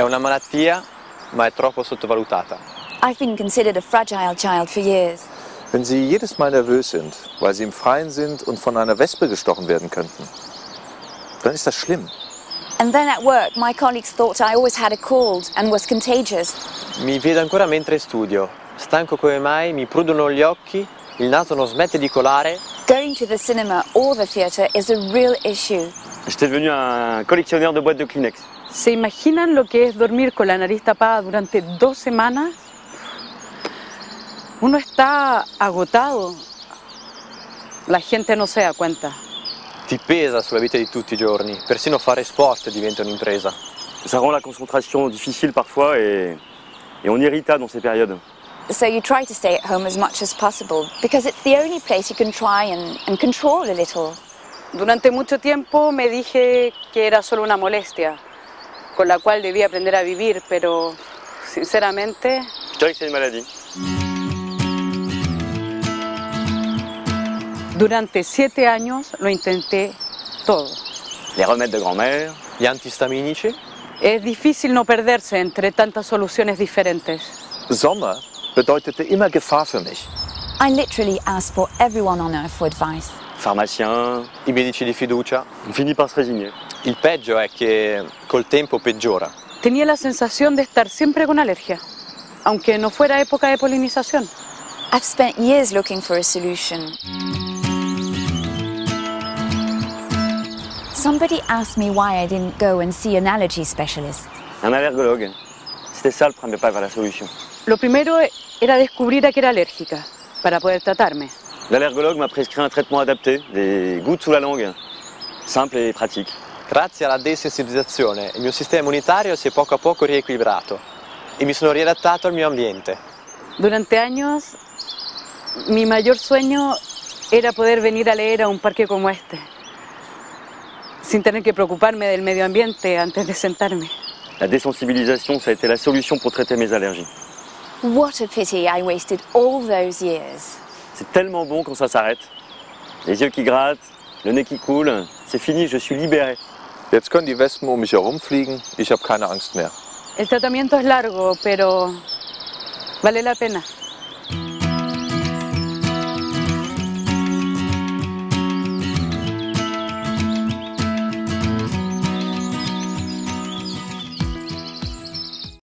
È una malattia, ma è troppo sottovalutata. I've been considered a fragile child for years. Wenn Sie jedes Mal nervös sind, weil Sie im Freien sind und von einer Wespe gestochen werden könnten, dann ist das schlimm. And then at work, my colleagues thought I always had a cold and was contagious. Mi vedo ancora mentre studio. Stanco come mai, mi prudono gli occhi, il naso non smette di colare. Going to the cinema or the theatre is a real issue. J'étais devenu un collectionneur de boîtes de Kleenex. ¿Se imaginan lo que es dormir con la nariz tapada durante dos semanas? Uno está agotado. La gente no se da cuenta. Ti pesa sulla vita di tutti i giorni. Persino fare sport diventa un'impresa. Ça rend la concentration difficile parfois et, et on irrita dans ces périodes. So you try to stay at home as much as possible because it's the only place you can try and, and control a little. Durante mucho tiempo me dije que era solo una molestia, con la cual debía aprender a vivir, pero sinceramente durante siete años lo intenté todo. Les remèdes de grand-mère, Gli antistaminici? Es difícil no perderse entre tantas soluciones diferentes. Sommer bedeutete immer Gefahr für mich. I literally asked for everyone on earth for advice. Pharmacien, I medici di fiducia? on finit par se résigner. Il peggio è che col tempo peggiora. Tenía la sensación de estar siempre con alergia, aunque no fuera época de polinización. I've spent years looking for a solution. Somebody asked me why I didn't go and see an allergy specialist. Un allergologue. C'était ça le premier pas vers la solution. Lo primero era descubrir a qué era alérgica para poder tratarme. L'allergologue m'a prescrit un traitement adapté, des gouttes sous la langue, simple et pratique. Grazie alla desensibilizzazione il mio sistema immunitario si è poco a poco riequilibrato e mi sono riadattato al mio ambiente. Durante años, mi mayor sueño era poder venir a leer a un parque como este, sin tener que preocuparme del medio ambiente antes de sentarme. La désensibilisation, ça a été la solution pour traiter mes allergies. What a pity I wasted all those years. C'est tellement bon quand ça s'arrête. Les yeux qui grattent, le nez qui coule, c'est fini, je suis libéré. Jetzt können die Wespen um mich herumfliegen, ich habe keine Angst mehr. El tratamiento es largo, pero vale la pena.